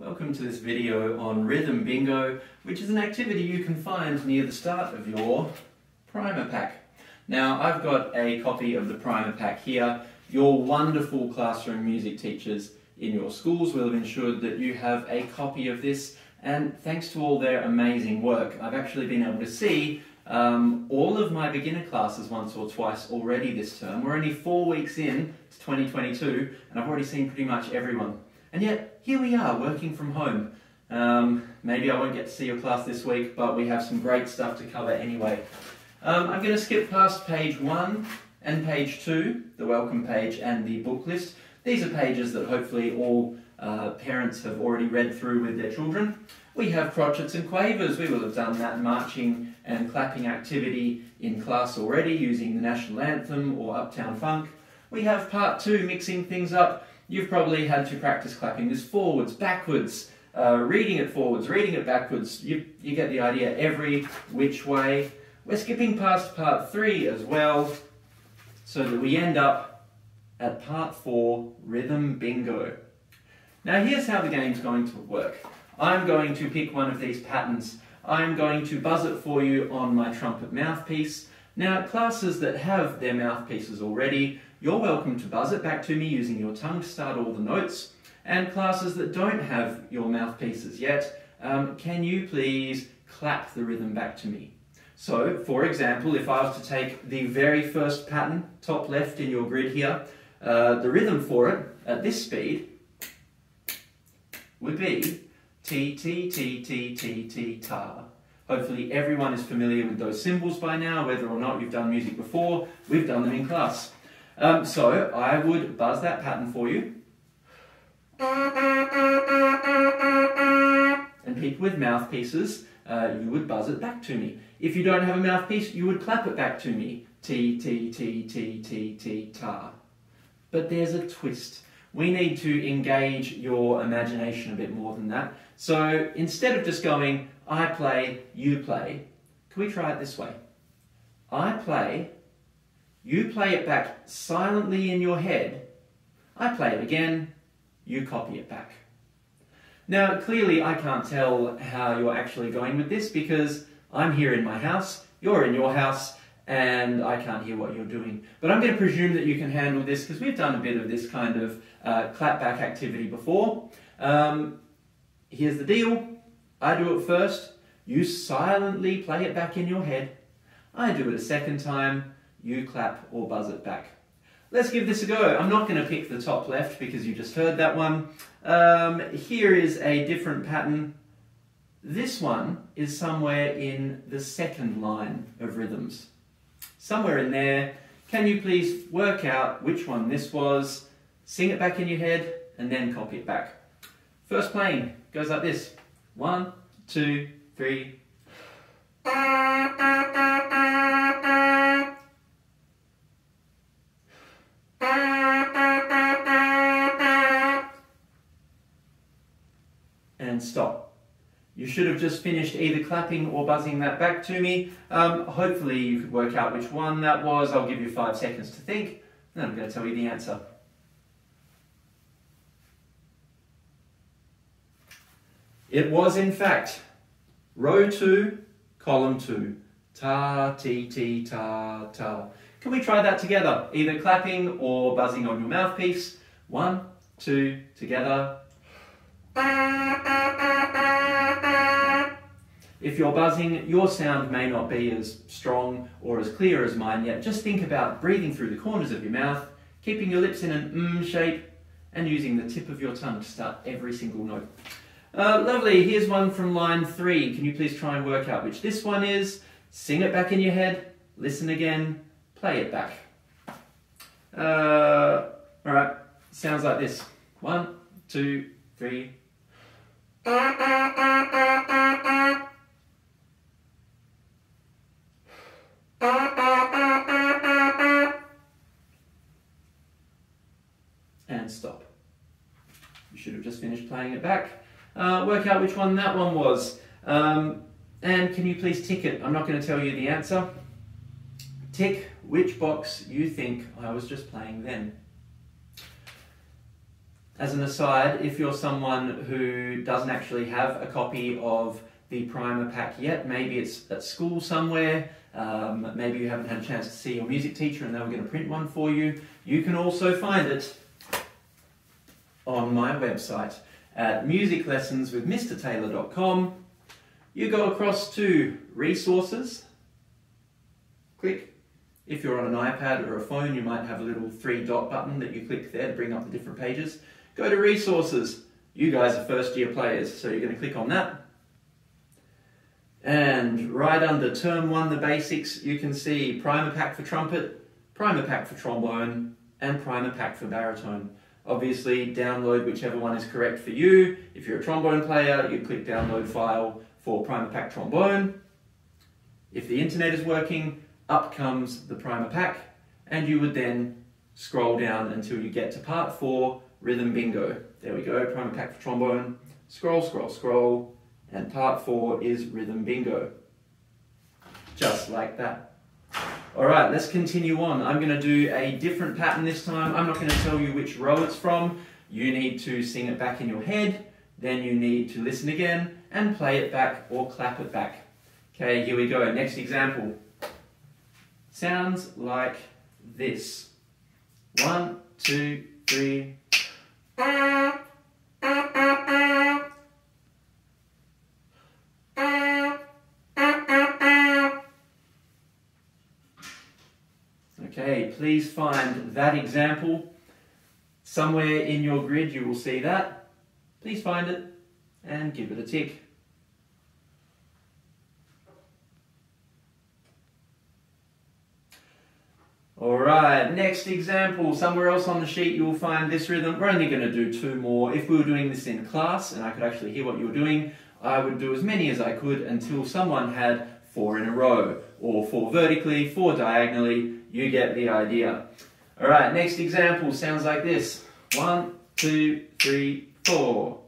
Welcome to this video on Rhythm Bingo, which is an activity you can find near the start of your primer pack. Now, I've got a copy of the primer pack here. Your wonderful classroom music teachers in your schools will have ensured that you have a copy of this, and thanks to all their amazing work, I've actually been able to see um, all of my beginner classes once or twice already this term. We're only four weeks in to 2022, and I've already seen pretty much everyone. And yet, here we are, working from home. Um, maybe I won't get to see your class this week, but we have some great stuff to cover anyway. Um, I'm going to skip past page one and page two, the welcome page and the book list. These are pages that hopefully all uh, parents have already read through with their children. We have crotchets and quavers. We will have done that marching and clapping activity in class already using the national anthem or Uptown Funk. We have part two, mixing things up. You've probably had to practice clapping this forwards, backwards, uh, reading it forwards, reading it backwards. You, you get the idea every which way. We're skipping past part three as well, so that we end up at part four, rhythm bingo. Now here's how the game's going to work. I'm going to pick one of these patterns. I'm going to buzz it for you on my trumpet mouthpiece. Now classes that have their mouthpieces already, you're welcome to buzz it back to me using your tongue to start all the notes. And classes that don't have your mouthpieces yet, um, can you please clap the rhythm back to me? So, for example, if I was to take the very first pattern, top left in your grid here, uh, the rhythm for it at this speed would be T, T, T, T, T, T, ta. Hopefully everyone is familiar with those symbols by now, whether or not you've done music before, we've done them in class. Um, so I would buzz that pattern for you. And people with mouthpieces, uh, you would buzz it back to me. If you don't have a mouthpiece, you would clap it back to me. T, T, T, T, T, T, ta. But there's a twist. We need to engage your imagination a bit more than that. So instead of just going, I play, you play, can we try it this way? I play, you play it back silently in your head. I play it again. You copy it back. Now, clearly, I can't tell how you're actually going with this because I'm here in my house, you're in your house, and I can't hear what you're doing. But I'm going to presume that you can handle this because we've done a bit of this kind of uh, clapback activity before. Um, here's the deal. I do it first. You silently play it back in your head. I do it a second time you clap or buzz it back. Let's give this a go. I'm not going to pick the top left because you just heard that one. Um, here is a different pattern. This one is somewhere in the second line of rhythms. Somewhere in there. Can you please work out which one this was, sing it back in your head, and then copy it back. First playing goes like this. One, two, three. And stop. You should have just finished either clapping or buzzing that back to me. Um, hopefully you could work out which one that was. I'll give you five seconds to think, and I'm going to tell you the answer. It was in fact row 2, column 2. Ta, ti, ti, ta, ta. Can we try that together? Either clapping or buzzing on your mouthpiece. One, two, together. If you're buzzing, your sound may not be as strong or as clear as mine yet. Just think about breathing through the corners of your mouth, keeping your lips in an mm shape, and using the tip of your tongue to start every single note. Uh, lovely, here's one from line three. Can you please try and work out which this one is? Sing it back in your head, listen again, play it back. Uh, all right, sounds like this. One, two, three. And stop. You should have just finished playing it back. Uh, work out which one that one was. Um, and can you please tick it? I'm not going to tell you the answer. Tick which box you think I was just playing then. As an aside, if you're someone who doesn't actually have a copy of the primer pack yet, maybe it's at school somewhere, um, maybe you haven't had a chance to see your music teacher and they were going to print one for you, you can also find it on my website at musiclessonswithmrtaylor.com. You go across to resources, click. If you're on an iPad or a phone, you might have a little three dot button that you click there to bring up the different pages. Go to resources. You guys are first year players, so you're going to click on that. And right under term one, the basics, you can see primer pack for trumpet, primer pack for trombone, and primer pack for baritone. Obviously, download whichever one is correct for you. If you're a trombone player, you click download file for primer pack trombone. If the internet is working, up comes the primer pack, and you would then scroll down until you get to part four, rhythm bingo. There we go, primer pack for trombone. Scroll, scroll, scroll, and part four is rhythm bingo. Just like that. All right, let's continue on. I'm going to do a different pattern this time. I'm not going to tell you which row it's from. You need to sing it back in your head, then you need to listen again and play it back or clap it back. Okay, here we go. Next example. Sounds like this. One, two, three. Okay, please find that example. Somewhere in your grid you will see that. Please find it and give it a tick. Alright, next example. Somewhere else on the sheet you will find this rhythm. We're only going to do two more. If we were doing this in class and I could actually hear what you were doing, I would do as many as I could until someone had four in a row, or four vertically, four diagonally. You get the idea. Alright, next example sounds like this. One, two, three, four.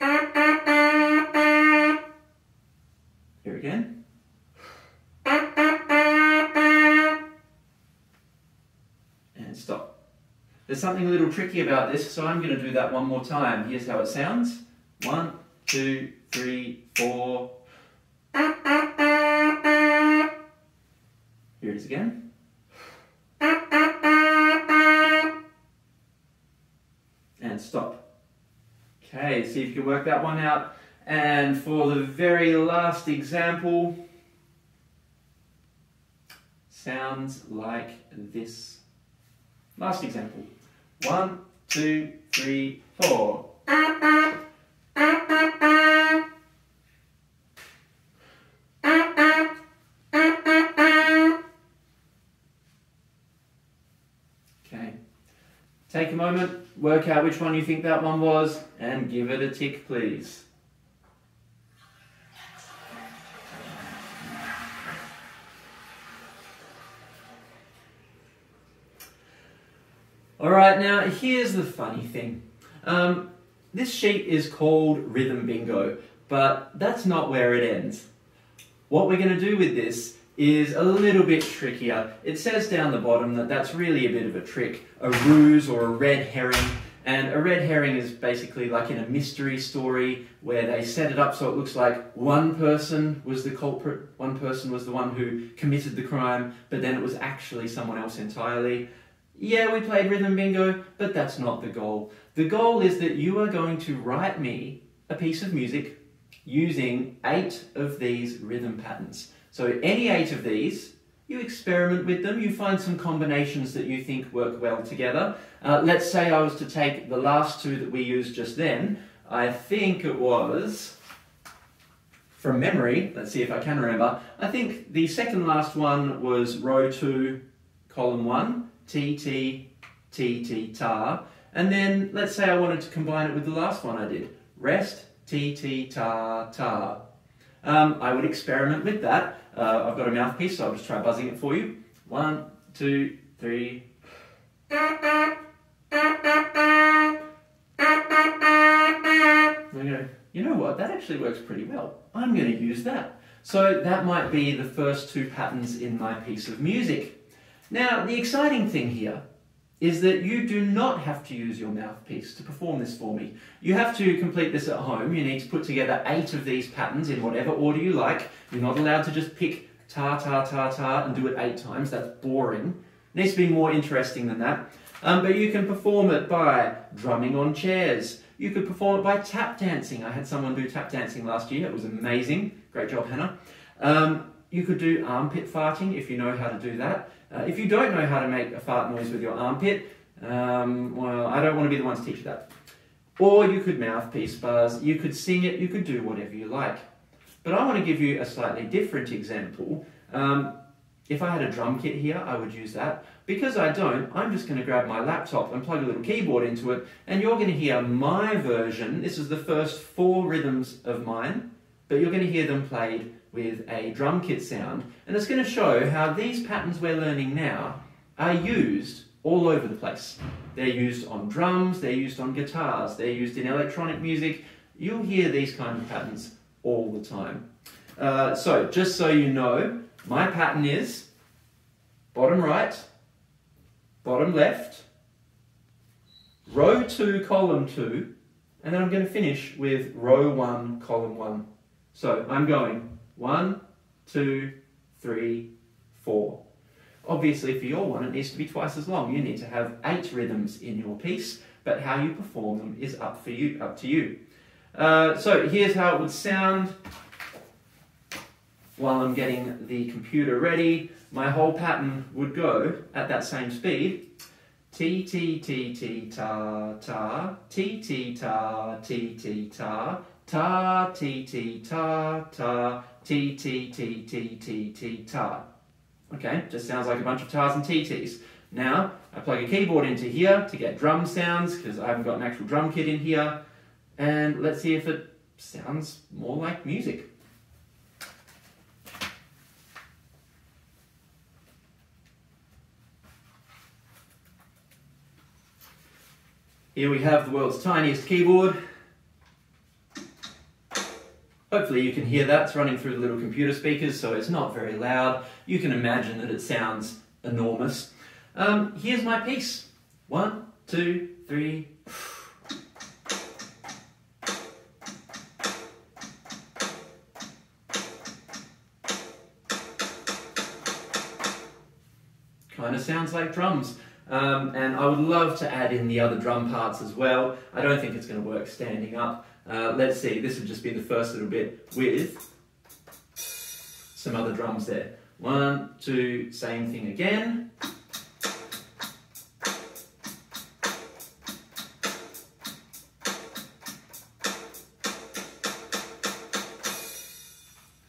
Uh, uh. There's something a little tricky about this, so I'm going to do that one more time. Here's how it sounds. One, two, three, four. Here it is again. And stop. Okay, see if you can work that one out. And for the very last example, sounds like this. Last example. One, two, three, four. Okay. Take a moment, work out which one you think that one was, and give it a tick, please. Alright, now here's the funny thing. Um, this sheet is called Rhythm Bingo, but that's not where it ends. What we're going to do with this is a little bit trickier. It says down the bottom that that's really a bit of a trick, a ruse or a red herring. And a red herring is basically like in a mystery story where they set it up so it looks like one person was the culprit, one person was the one who committed the crime, but then it was actually someone else entirely. Yeah, we played rhythm bingo, but that's not the goal. The goal is that you are going to write me a piece of music using eight of these rhythm patterns. So any eight of these, you experiment with them, you find some combinations that you think work well together. Uh, let's say I was to take the last two that we used just then. I think it was, from memory, let's see if I can remember, I think the second last one was row 2, column 1, T, T, T, T, tar. And then let's say I wanted to combine it with the last one I did, rest, T, T, tar, tar. Um, I would experiment with that. Uh, I've got a mouthpiece, so I'll just try buzzing it for you. One, two, three. Okay. You know what? That actually works pretty well. I'm going to use that. So that might be the first two patterns in my piece of music. Now, the exciting thing here is that you do not have to use your mouthpiece to perform this for me. You have to complete this at home. You need to put together eight of these patterns in whatever order you like. You're not allowed to just pick ta ta ta ta and do it eight times. That's boring. It needs to be more interesting than that. Um, but you can perform it by drumming on chairs. You could perform it by tap dancing. I had someone do tap dancing last year. It was amazing. Great job, Hannah. Um, you could do armpit farting if you know how to do that. Uh, if you don't know how to make a fart noise with your armpit, um, well, I don't want to be the one to teach you that. Or you could mouthpiece buzz, you could sing it, you could do whatever you like. But I want to give you a slightly different example. Um, if I had a drum kit here, I would use that. Because I don't, I'm just going to grab my laptop and plug a little keyboard into it, and you're going to hear my version. This is the first four rhythms of mine, but you're going to hear them played with a drum kit sound, and it's going to show how these patterns we're learning now are used all over the place. They're used on drums, they're used on guitars, they're used in electronic music. You'll hear these kind of patterns all the time. Uh, so, just so you know, my pattern is bottom right, bottom left, row 2, column 2, and then I'm going to finish with row 1, column 1. So I'm going one, two, three, four. Obviously, for your one, it needs to be twice as long. You need to have eight rhythms in your piece, but how you perform them is up for you, up to you. Uh, so here's how it would sound while I'm getting the computer ready. My whole pattern would go at that same speed. T T T T ta ta T T ta T T ta ta T T ta ta T, T, T, T, T, T, ta. Okay, just sounds like a bunch of tars and TTs. Now, I plug a keyboard into here to get drum sounds, because I haven't got an actual drum kit in here. And let's see if it sounds more like music. Here we have the world's tiniest keyboard. Hopefully you can hear that. It's running through the little computer speakers, so it's not very loud. You can imagine that it sounds enormous. Um, here's my piece. One, two, three. Kind of sounds like drums. Um, and I would love to add in the other drum parts as well. I don't think it's going to work standing up. Uh, let's see, this would just be the first little bit with some other drums there. One, two, same thing again.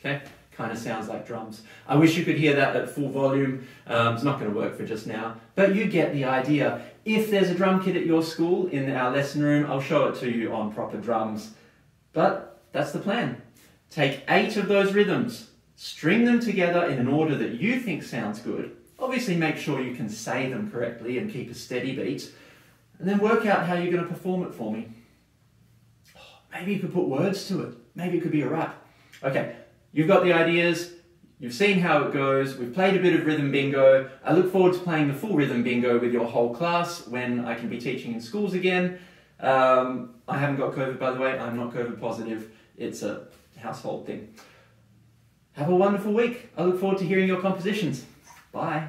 Okay, kind of sounds like drums. I wish you could hear that at full volume. Um, it's not going to work for just now, but you get the idea. If there's a drum kit at your school in our lesson room, I'll show it to you on proper drums. But that's the plan. Take eight of those rhythms, string them together in an order that you think sounds good. Obviously, make sure you can say them correctly and keep a steady beat, and then work out how you're going to perform it for me. Oh, maybe you could put words to it. Maybe it could be a rap. Okay, you've got the ideas. You've seen how it goes. We've played a bit of rhythm bingo. I look forward to playing the full rhythm bingo with your whole class when I can be teaching in schools again. Um, I haven't got COVID, by the way. I'm not COVID positive. It's a household thing. Have a wonderful week. I look forward to hearing your compositions. Bye.